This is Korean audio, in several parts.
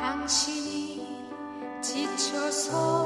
당신이 지쳐서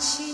she